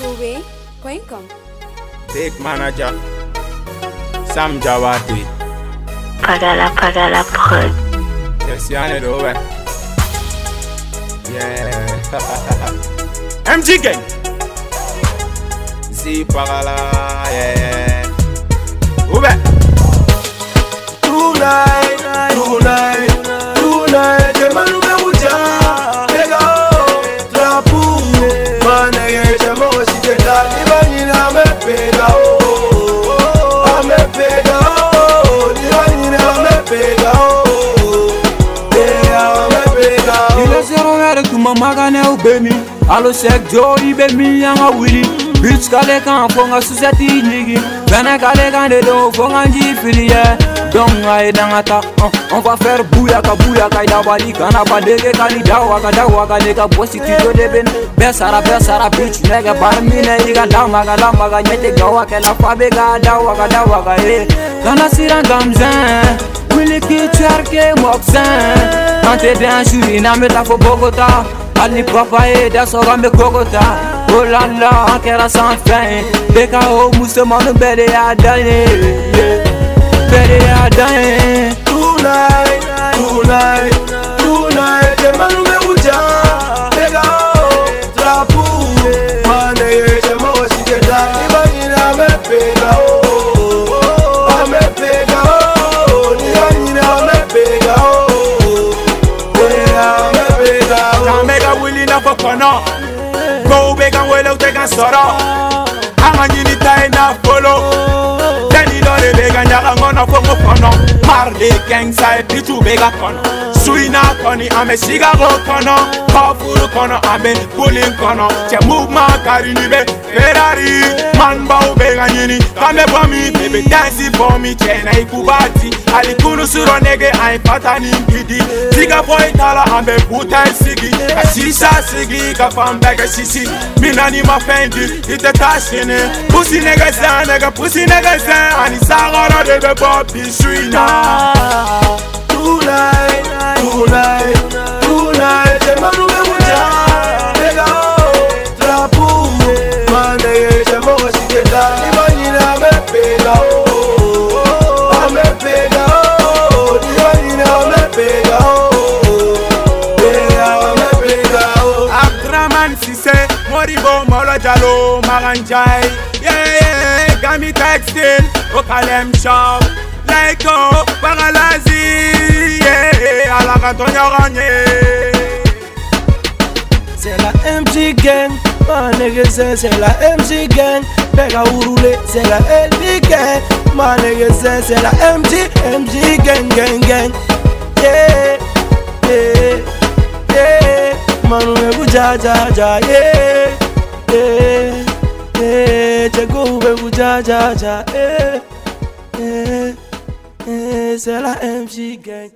Kowbey.com. Big manager Sam Jawati Pagala Pagala Prod. Yes, you it over. Yeah. MJ gang Z Pagala Yeah wɛrɛ tuma maganɛw be min alo sɛk be min yan ka wuli bits kale kan fo n ka susɛti ɲigi fɛnɛ kale kan de don fo n ka n ji fili yɛ dɔn a ye dan ka ta uh, an fa fɛr buya ka buya ka yabali kana ba dege ka ni dawa ka dawa ka ne ka bɔ sitidio de be bɛɛ sara bits nɛgɛ bari minɛ i ka lamaga lamaga ɲɛtɛ gawa kɛla fa be ka dawa ka dawa eh. ka ye kana siran gamzɛn wuli k'i cɛrike mɔkisɛn an tɛ den suri n'an bɛ taa fo bogota Kani papa ye da sɔrɔ n bɛ kokota O la la an kɛra san fɛn ye Bɛ ka o musomannu bɛɛ de y'a dan ye Bɛɛ de y'a dan ye Tonight, tonight, tonight Cɛmanu bɛ u ja Bɛ ka o trapu Mane ye cɛ mɔgɔ si tɛ taa I b'a ɲin'a bɛ bɛn ka o Go be kan wele ute kan soro Anga nyini tai na follow. Deni do de be kan nyaka ngono fo mo kono Marley gang side pitu be ga kono Sui na koni ame siga go kono Kofuru kono ame pulling kono Che move ma kari ni be Ferrari. Man bau be ga nyini Kame kwa mi baby dance for me tena ikubati alikunusuro nege aipata nimpidi tikapoitala ambeputa nsigi kasisa sigi kafambege sisi minani mafendi itetasini pusi nege zenege pusi nege zen anisagoro debe bobi suina Jalo, Maranjai. Yeah, yeah, got me texting Oka lem shop. Like, oh, Paralazi, yeah, à la Antonio Ranier. C'est la MG Gang, ma nigga, c'est la MG Gang. Pega Urule, c'est la LB Gang. Ma nigga, c'est la MG, MG Gang, gang, gang. Yeah, yeah, yeah. Manu, me buja, ja, ja, yeah. Yeah Chego mebu ja ja ja yeah Yeah, yeah C'est la MC Gang